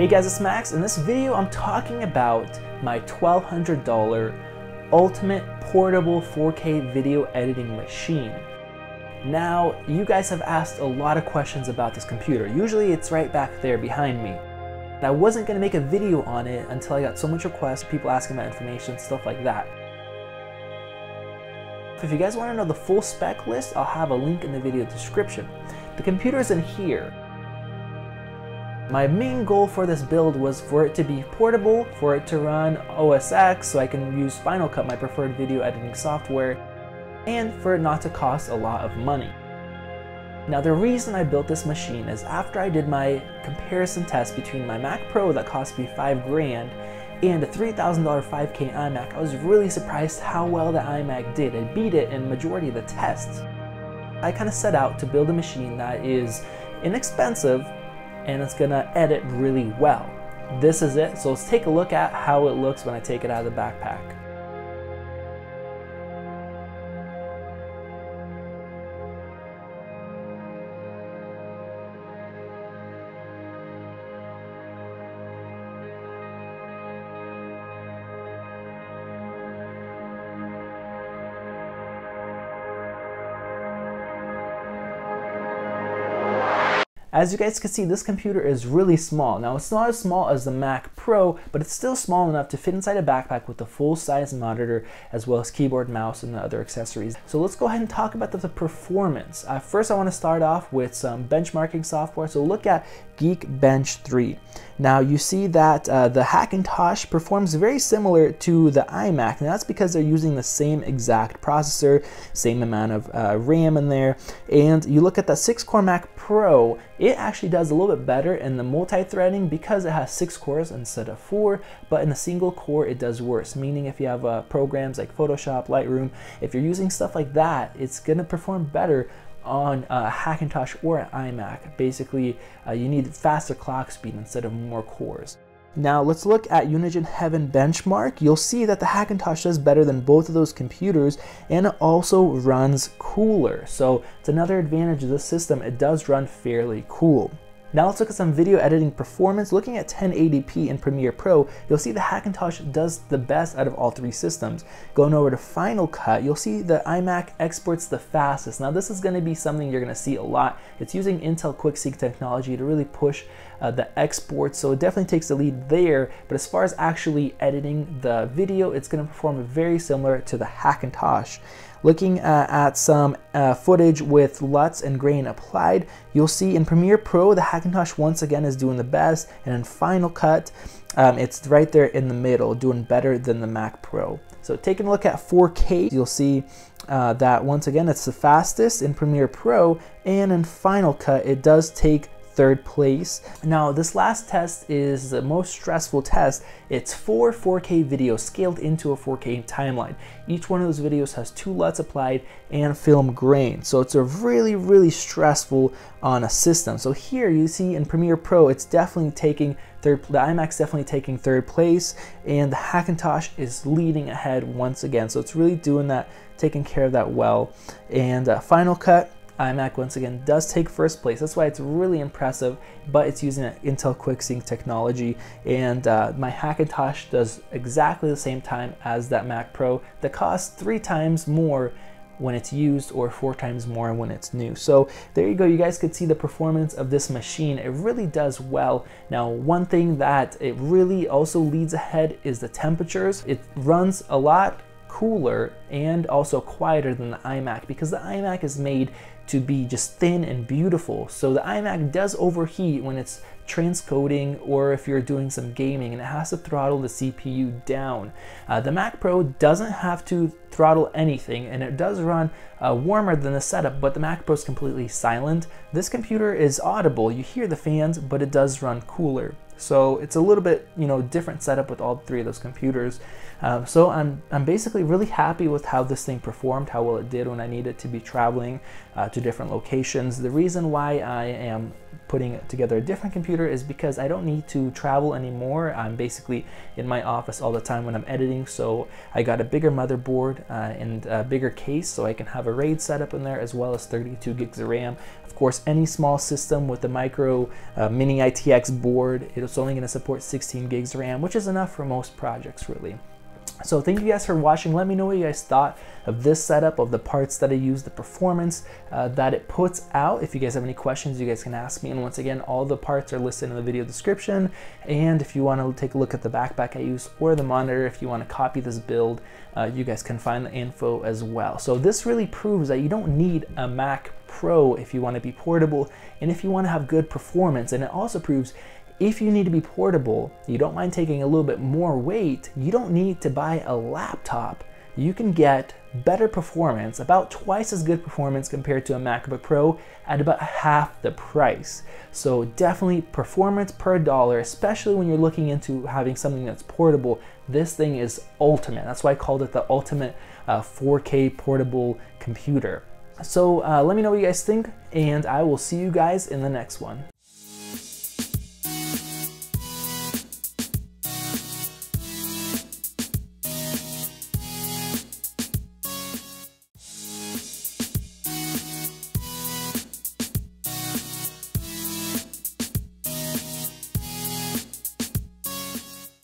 Hey guys, it's Max. In this video, I'm talking about my $1,200 Ultimate Portable 4K Video Editing Machine. Now, you guys have asked a lot of questions about this computer. Usually it's right back there behind me. And I wasn't gonna make a video on it until I got so much requests, people asking about information, stuff like that. If you guys wanna know the full spec list, I'll have a link in the video description. The computer's in here. My main goal for this build was for it to be portable, for it to run OS X so I can use Final Cut, my preferred video editing software, and for it not to cost a lot of money. Now the reason I built this machine is after I did my comparison test between my Mac Pro that cost me 5 grand and a $3,000 5K iMac, I was really surprised how well the iMac did. It beat it in majority of the tests. I kind of set out to build a machine that is inexpensive and it's gonna edit really well. This is it, so let's take a look at how it looks when I take it out of the backpack. As you guys can see, this computer is really small. Now, it's not as small as the Mac Pro, but it's still small enough to fit inside a backpack with a full-size monitor, as well as keyboard, mouse, and the other accessories. So let's go ahead and talk about the, the performance. Uh, first, I want to start off with some benchmarking software. So look at Geekbench 3. Now you see that uh, the Hackintosh performs very similar to the iMac. Now that's because they're using the same exact processor, same amount of uh, RAM in there. And you look at the 6-core Mac Pro, it actually does a little bit better in the multi-threading because it has 6 cores instead of 4, but in the single core it does worse, meaning if you have uh, programs like Photoshop, Lightroom, if you're using stuff like that, it's going to perform better on a Hackintosh or an iMac. Basically, uh, you need faster clock speed instead of more cores. Now let's look at Unigine Heaven benchmark. You'll see that the Hackintosh does better than both of those computers and it also runs cooler. So it's another advantage of this system. It does run fairly cool. Now let's look at some video editing performance. Looking at 1080p in Premiere Pro, you'll see the Hackintosh does the best out of all three systems. Going over to Final Cut, you'll see the iMac exports the fastest. Now this is gonna be something you're gonna see a lot. It's using Intel QuickSync technology to really push uh, the export, so it definitely takes the lead there. But as far as actually editing the video, it's gonna perform very similar to the Hackintosh. Looking uh, at some uh, footage with LUTs and grain applied, you'll see in Premiere Pro, the Hackintosh once again is doing the best, and in Final Cut, um, it's right there in the middle, doing better than the Mac Pro. So taking a look at 4K, you'll see uh, that once again, it's the fastest in Premiere Pro, and in Final Cut, it does take third place. Now this last test is the most stressful test. It's four 4K videos scaled into a 4K timeline. Each one of those videos has two LUTs applied and film grain. So it's a really, really stressful on a system. So here you see in Premiere Pro, it's definitely taking third, the iMac's definitely taking third place and the Hackintosh is leading ahead once again. So it's really doing that, taking care of that well. And uh, Final Cut, iMac once again does take first place. That's why it's really impressive, but it's using Intel QuickSync technology. And uh, my Hackintosh does exactly the same time as that Mac Pro that costs three times more when it's used or four times more when it's new. So there you go, you guys could see the performance of this machine. It really does well. Now, one thing that it really also leads ahead is the temperatures. It runs a lot cooler and also quieter than the iMac because the iMac is made to be just thin and beautiful. So the iMac does overheat when it's transcoding or if you're doing some gaming and it has to throttle the CPU down. Uh, the Mac Pro doesn't have to throttle anything and it does run uh, warmer than the setup but the Mac Pro is completely silent. This computer is audible, you hear the fans but it does run cooler. So it's a little bit, you know, different setup with all three of those computers. Uh, so I'm, I'm basically really happy with how this thing performed, how well it did when I needed to be traveling uh, to different locations. The reason why I am putting together a different computer is because I don't need to travel anymore. I'm basically in my office all the time when I'm editing, so I got a bigger motherboard uh, and a bigger case so I can have a RAID setup in there as well as 32 gigs of RAM course, any small system with a micro uh, mini ITX board, it's only going to support 16 gigs RAM, which is enough for most projects really. So thank you guys for watching. Let me know what you guys thought of this setup, of the parts that I use, the performance uh, that it puts out. If you guys have any questions, you guys can ask me. And once again, all the parts are listed in the video description. And if you want to take a look at the backpack I use or the monitor, if you want to copy this build, uh, you guys can find the info as well. So this really proves that you don't need a Mac Pro if you want to be portable and if you want to have good performance. And it also proves if you need to be portable, you don't mind taking a little bit more weight, you don't need to buy a laptop. You can get better performance, about twice as good performance compared to a MacBook Pro at about half the price. So definitely performance per dollar, especially when you're looking into having something that's portable, this thing is ultimate. That's why I called it the ultimate uh, 4K portable computer. So uh, let me know what you guys think, and I will see you guys in the next one.